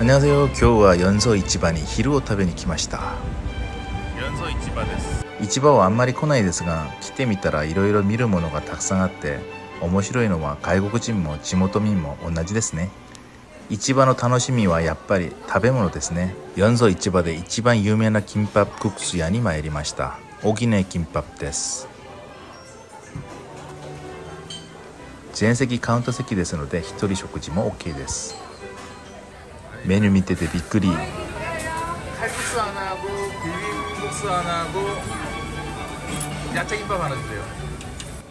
안녕하세요今日は四層市場に昼を食べに来ました四層市場です市場はあんまり来ないですが来てみたらいろいろ見るものがたくさんあって面白いのは外国人も地元民も同じですね市場の楽しみはやっぱり食べ物ですね四層市場で一番有名なキンパククス屋に参りました沖根キンパです全席カウント席ですので一人食事も OK です メニュー見ててびっくり。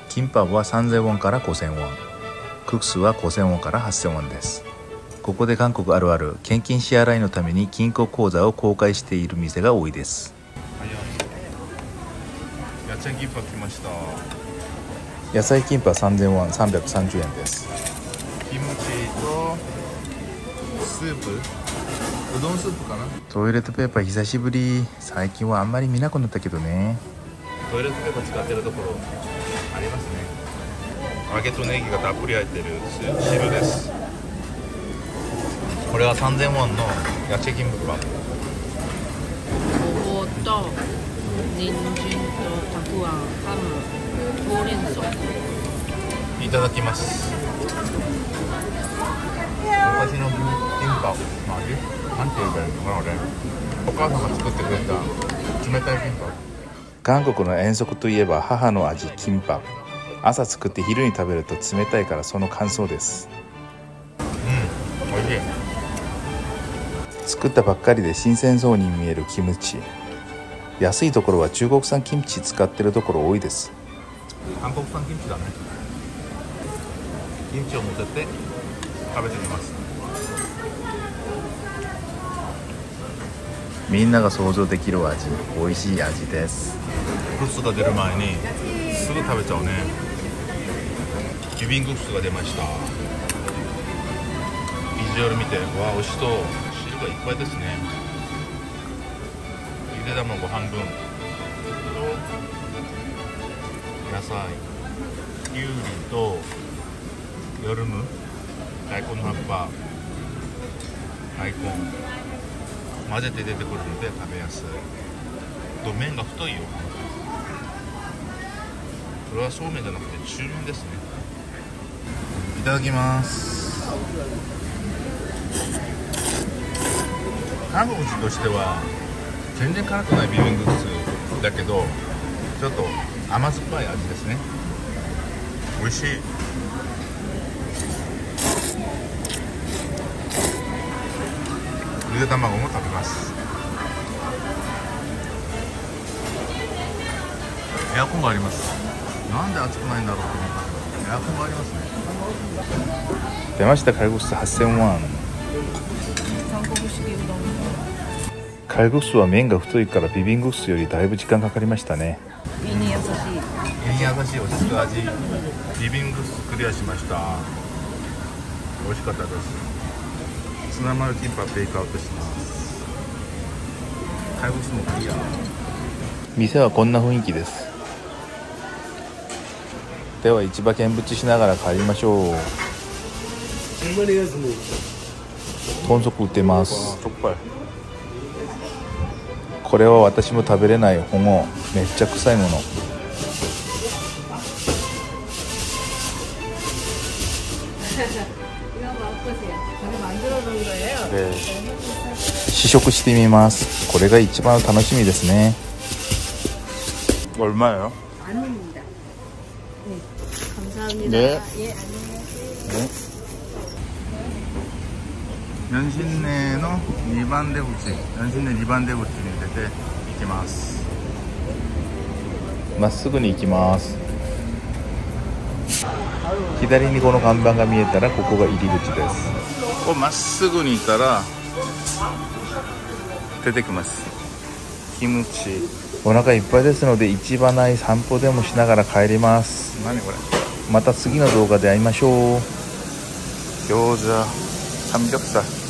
金ンパは3000ウォンから5000ウォンクックスは5000ウォンから8000ウォンですここで韓国あるある献金支払いのために銀行口座を公開している店が多いです野菜キンパ3000ウォン330円ですスープ？うどんスープかな？トイレットペーパー久しぶり。最近はあんまり見なくなったけどね。トイレットペーパー使ってるところありますね。揚げとネギがたっぷり入ってるス汁です。これは3000ウォンのヤチェキンパごぼうと。人参とたくあんハムほうれん草。いただきます母さんが作ってくれた冷たいキンパ。韓国の遠足といえば母の味キンパ。朝作って昼に食べると冷たいからその感想です。うん美味しい。作ったばっかりで新鮮そうに見えるキムチ。安いところは中国産キムチ使ってるところ多いです。韓国産キムチだね。キムチを乗せて食べてみますみんなが想像できる味美味しい味です。グスが出る前にすぐ食べちゃうね。ビビングスが出ました。ビジュアル見てわあ美味しそう。汁がいっぱいですね。ゆで卵半分。野菜。きゅうりとヨルム。大根の葉っぱ。大根。混ぜて出てくるので食べやすい。と麺が太いよ。これはそうめんじゃなくて中麺ですね。いただきます。韓国人としては全然辛くないビビングスだけどちょっと甘酸っぱい味ですね。美味しい。ゆで卵も食べます。エアコンがあります。なんで暑くないんだろうと思った。けどエアコンがありますね。出ました。カルグス8000ウォン韓国式うどん。カルグスは麺が太いからビビングスよりだいぶ時間かかりましたね。胃に優しい。胃に優しい落ち着く味。ビビングスクリアしました。美味しかったですツナマルキンパテイクアウトします。カルグスもクリア店はこんな雰囲気です。では市場見物しながら帰りましょう。豚足売ってます。これは私も食べれない保護めっちゃ臭いもの。네. 試食してみますこれが一番楽しみですね 얼마예요? 만 원입니다 네 감사합니다 네. 예 안녕히 네. 4新根の2番出口4新根2番出口に出て行きますまっすぐに行きます 左にこの看板が見えたらここが入り口です。これまっすぐにいたら出てきます。キムチ。お腹いっぱいですので市場内散歩でもしながら帰ります。何これ。また次の動画で会いましょう。餃子三ムギ